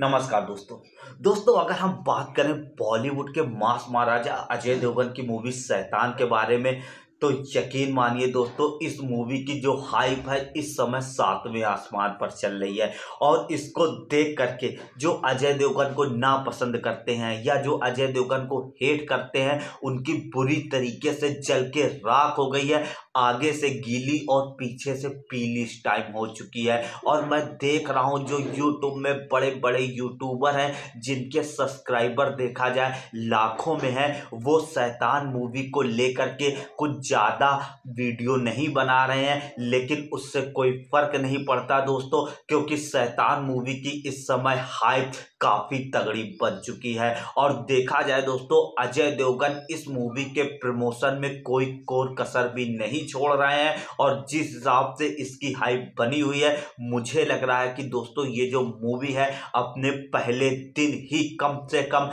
नमस्कार दोस्तों। दोस्तों, अगर हम बात करें बॉलीवुड के मास महाराजा अजय देवगन की मूवी शैतान के बारे में तो यकीन मानिए दोस्तों, इस मूवी की जो हाइप है, इस समय सातवें आसमान पर चल रही है। और इसको देख करके जो अजय देवगन को ना पसंद करते हैं, या जो अजय देवगन को हेट करते हैं, उनकी बुरी तरीके से जल के राख हो गई है। आगे से गीली और पीछे से पीली टाइम हो चुकी है। और मैं देख रहा हूँ जो यूट्यूब में बड़े बड़े यूट्यूबर हैं, जिनके सब्सक्राइबर देखा जाए, लाखों में है, वो शैतान मूवी को लेकर के कुछ ज़्यादा वीडियो नहीं बना रहे हैं, लेकिन उससे कोई फ़र्क नहीं पड़ता दोस्तों, क्योंकि शैतान मूवी की इस समय हाइप काफ़ी तगड़ी बन चुकी है। और देखा जाए दोस्तों, अजय देवगन इस मूवी के प्रमोशन में कोई कोर कसर भी नहीं छोड़ रहे हैं और जिस हिसाब से इसकी हाइप बनी हुई है, मुझे लग रहा है कि दोस्तों ये जो मूवी है, अपने पहले दिन ही कम से कम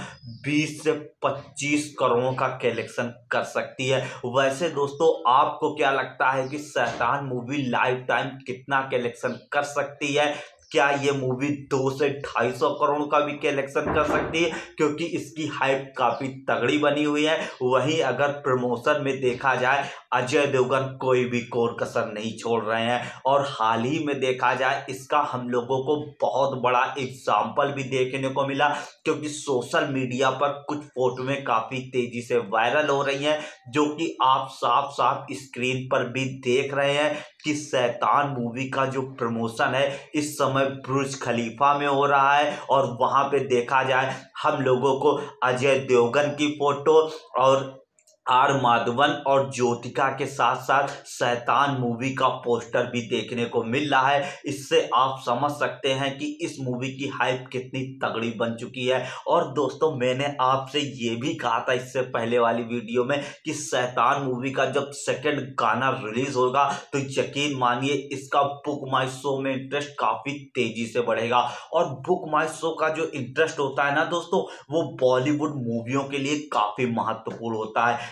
20 से 25 करोड़ का कलेक्शन कर सकती है। वैसे दोस्तों, आपको क्या लगता है कि शैतान मूवी लाइफ टाइम कितना कलेक्शन कर सकती है? क्या ये मूवी दो से ढाई सौ करोड़ का भी कलेक्शन कर सकती है? क्योंकि इसकी हाइप काफ़ी तगड़ी बनी हुई है। वहीं अगर प्रमोशन में देखा जाए, अजय देवगन कोई भी कोर कसर नहीं छोड़ रहे हैं। और हाल ही में देखा जाए, इसका हम लोगों को बहुत बड़ा एग्ज़ाम्पल भी देखने को मिला, क्योंकि सोशल मीडिया पर कुछ फोटोएँ काफ़ी तेज़ी से वायरल हो रही हैं, जो कि आप साफ़ साफ़ स्क्रीन पर भी देख रहे हैं। कि शैतान मूवी का जो प्रमोशन है, इस समय ब्रुज खलीफा में हो रहा है और वहाँ पे देखा जाए, हम लोगों को अजय देवगन की फ़ोटो और आर माधवन और ज्योतिका के साथ साथ शैतान मूवी का पोस्टर भी देखने को मिल रहा है। इससे आप समझ सकते हैं कि इस मूवी की हाइप कितनी तगड़ी बन चुकी है। और दोस्तों, मैंने आपसे ये भी कहा था इससे पहले वाली वीडियो में कि शैतान मूवी का जब सेकंड गाना रिलीज़ होगा तो यकीन मानिए इसका बुक माई शो में इंटरेस्ट काफ़ी तेज़ी से बढ़ेगा। और बुक माई शो का जो इंटरेस्ट होता है ना दोस्तों, वो बॉलीवुड मूवियों के लिए काफ़ी महत्वपूर्ण होता है।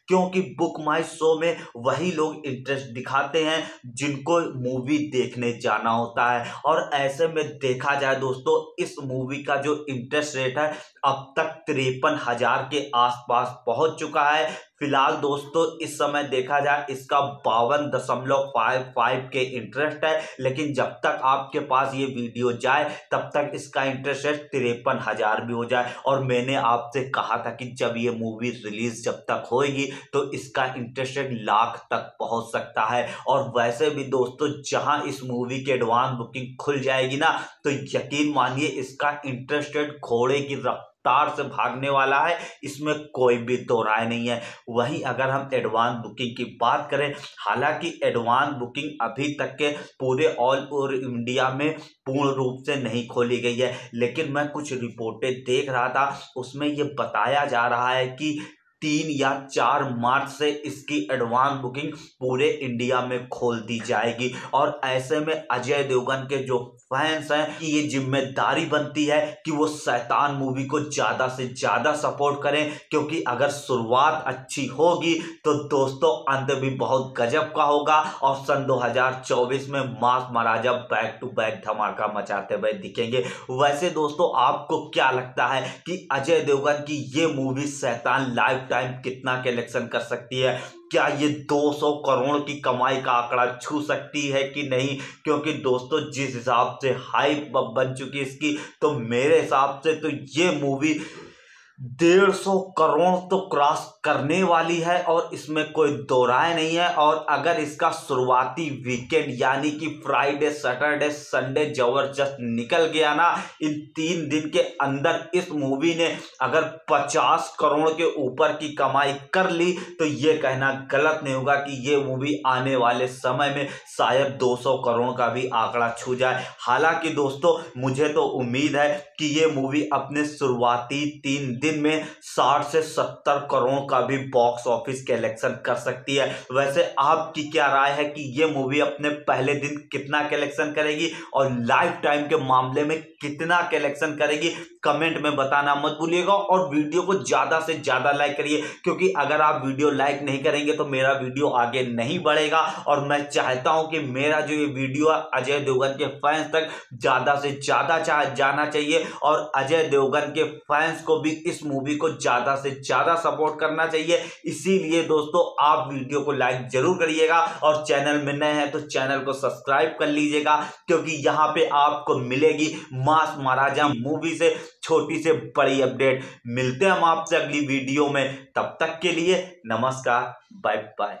क्योंकि बुक माई शो में वही लोग इंटरेस्ट दिखाते हैं, जिनको मूवी देखने जाना होता है। और ऐसे में देखा जाए दोस्तों, इस मूवी का जो इंटरेस्ट रेट है, अब तक तिरपन हज़ार के आसपास पहुँच चुका है। फ़िलहाल दोस्तों, इस समय देखा जाए, इसका बावन दशमलव फाइव फाइव के इंटरेस्ट है। लेकिन जब तक आपके पास ये वीडियो जाए, तब तक इसका इंटरेस्ट रेट तिरपन हज़ार भी हो जाए। और मैंने आपसे कहा था कि जब ये मूवी रिलीज़ जब तक होएगी तो इसका इंटरेस्ट रेट लाख तक पहुँच सकता है। और वैसे भी दोस्तों, जहाँ इस मूवी की एडवांस बुकिंग खुल जाएगी ना तो यकीन मानिए इसका इंटरेस्ट रेट घोड़े की रफ्तार तार से भागने वाला है। इसमें कोई भी दो राय नहीं है। वहीं अगर हम एडवांस बुकिंग की बात करें, हालाँकि एडवांस बुकिंग अभी तक के पूरे ऑल ओवर इंडिया में पूर्ण रूप से नहीं खोली गई है। लेकिन मैं कुछ रिपोर्टें देख रहा था, उसमें ये बताया जा रहा है कि तीन या चार मार्च से इसकी एडवांस बुकिंग पूरे इंडिया में खोल दी जाएगी। और ऐसे में अजय देवगन के जो फैंस हैं कि ये ज़िम्मेदारी बनती है कि वो शैतान मूवी को ज़्यादा से ज़्यादा सपोर्ट करें, क्योंकि अगर शुरुआत अच्छी होगी तो दोस्तों, अंत भी बहुत गजब का होगा। और सन 2024 में mass Maharaja back to back धमाका मचाते हुए दिखेंगे। वैसे दोस्तों, आपको क्या लगता है कि अजय देवगन की ये मूवी शैतान लाइफ टाइम कितना कलेक्शन कर सकती है? क्या ये 200 करोड़ की कमाई का आंकड़ा छू सकती है कि नहीं? क्योंकि दोस्तों, जिस हिसाब से हाइप बन चुकी है इसकी तो मेरे हिसाब से तो ये मूवी डेढ़ सौ करोड़ तो क्रॉस करने वाली है और इसमें कोई दो राय नहीं है। और अगर इसका शुरुआती वीकेंड यानी कि फ्राइडे, सैटरडे, संडे ज़बरदस्त निकल गया ना, इन तीन दिन के अंदर इस मूवी ने अगर पचास करोड़ के ऊपर की कमाई कर ली तो ये कहना गलत नहीं होगा कि ये मूवी आने वाले समय में शायद 200 करोड़ का भी आंकड़ा छू जाए। हालाँकि दोस्तों, मुझे तो उम्मीद है कि ये मूवी अपने शुरुआती तीन दिन दिन में साठ से सत्तर करोड़ का भी बॉक्स ऑफ़िस कलेक्शन कर सकती है। वैसे आपकी क्या राय है कि ये मूवी अपने पहले दिन कितना कलेक्शन करेगी और लाइफ टाइम के मामले में कितना कलेक्शन करेगी? कमेंट में बताना मत भूलिएगा और वीडियो को ज़्यादा से ज़्यादा लाइक करिए, क्योंकि अगर आप वीडियो लाइक नहीं करेंगे तो मेरा वीडियो आगे नहीं बढ़ेगा। और मैं चाहता हूँ कि मेरा जो ये वीडियो अजय देवगन के फैंस तक ज़्यादा से ज़्यादा जाना चाहिए और अजय देवगन के फैंस को भी मूवी को ज़्यादा से ज़्यादा सपोर्ट करना चाहिए। इसीलिए दोस्तों, आप वीडियो को लाइक ज़रूर करिएगा और चैनल में नए हैं तो चैनल को सब्सक्राइब कर लीजिएगा, क्योंकि यहाँ पे आपको मिलेगी मास महाराजा मूवी से छोटी से बड़ी अपडेट मिलते हैं हम आपसे अगली वीडियो में। तब तक के लिए नमस्कार बाय बाय